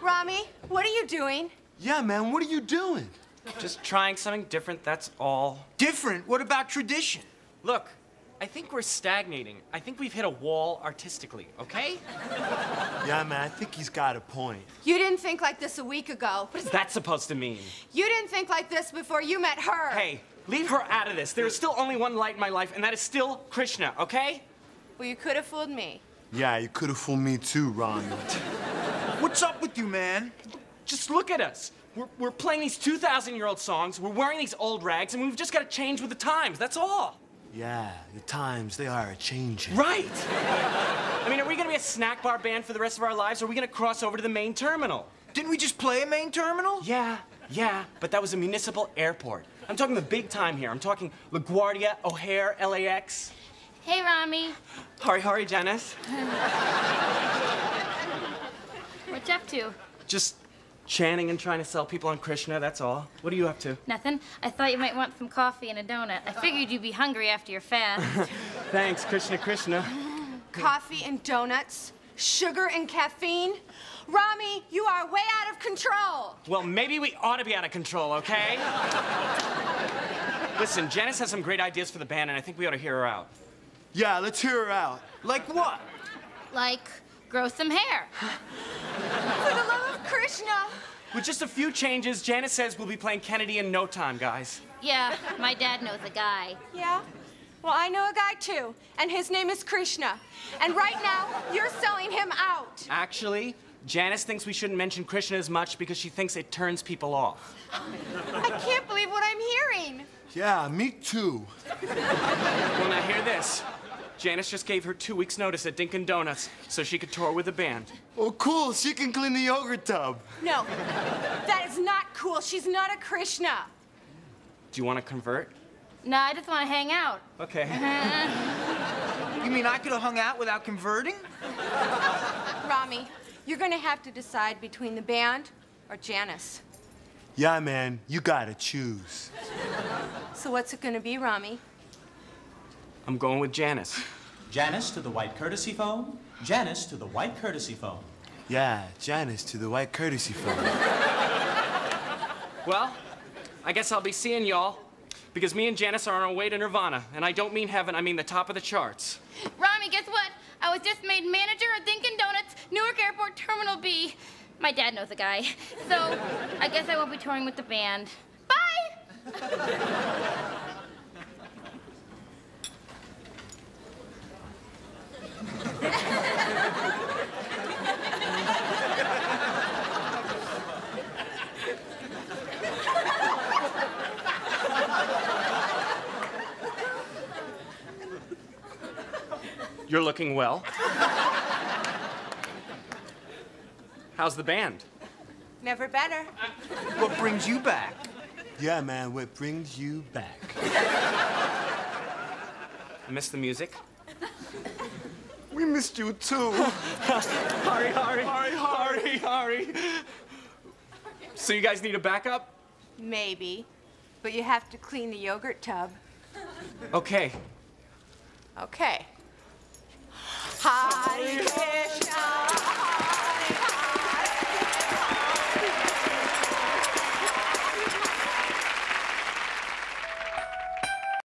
Rami, what are you doing? Yeah, man, what are you doing? Just trying something different, that's all. Different? What about tradition? Look, I think we're stagnating. I think we've hit a wall artistically, okay? Yeah, man, I think he's got a point. You didn't think like this a week ago. What is that supposed to mean? You didn't think like this before you met her. Hey, leave her out of this. There is still only one light in my life, and that is still Krishna, okay? Well, you could have fooled me. Yeah, you could have fooled me too, Ronnie. What's up with you, man? Just look at us. We're, we're playing these 2,000 year old songs, we're wearing these old rags, and we've just got to change with the times. That's all. Yeah, the times, they are a-changing. Right. I mean, are we going to be a snack bar band for the rest of our lives, or are we going to cross over to the main terminal? Didn't we just play a main terminal? Yeah, yeah, but that was a municipal airport. I'm talking the big time here. I'm talking LaGuardia, O'Hare, LAX. Hey, Rami. Hurry, hurry, Janice. What you up to? Just chanting and trying to sell people on Krishna, that's all. What are you up to? Nothing. I thought you might want some coffee and a donut. I figured you'd be hungry after your fast. Thanks, Krishna, Krishna. Coffee and donuts, sugar and caffeine. Rami, you are way out of control. Well, maybe we ought to be out of control, okay? Listen, Janice has some great ideas for the band, and I think we ought to hear her out. Yeah, let's hear her out. Like what? like, grow some hair. For the love of Krishna. With just a few changes, Janice says we'll be playing Kennedy in no time, guys. Yeah, my dad knows a guy. Yeah? Well, I know a guy too, and his name is Krishna. And right now, you're selling him out. Actually, Janice thinks we shouldn't mention Krishna as much because she thinks it turns people off. I can't believe what I'm hearing. Yeah, me too. Well, now hear this. Janice just gave her two weeks' notice at Dunkin' Donuts so she could tour with the band. Oh, cool, she can clean the yogurt tub. No, that is not cool. She's not a Krishna. Do you want to convert? No, I just want to hang out. Okay. Uh-huh. You mean I could have hung out without converting? Rami, you're gonna have to decide between the band or Janice. Yeah, man, you gotta choose. So what's it gonna be, Rami? I'm going with Janice. Janice to the white courtesy phone. Janice to the white courtesy phone. Yeah, Janice to the white courtesy phone. Well, I guess I'll be seeing y'all because me and Janice are on our way to Nirvana. And I don't mean heaven, I mean the top of the charts. Rami, guess what? I was just made manager of Dunkin' Donuts, Newark Airport Terminal B. My dad knows a guy. So I guess I won't be touring with the band. Bye! You're looking well. How's the band? Never better. What brings you back? Yeah, man, what brings you back? I miss the music. We missed you too. Hurry, hurry, hurry, hurry, hurry. So you guys need a backup? Maybe. But you have to clean the yogurt tub. Okay. Okay. Hari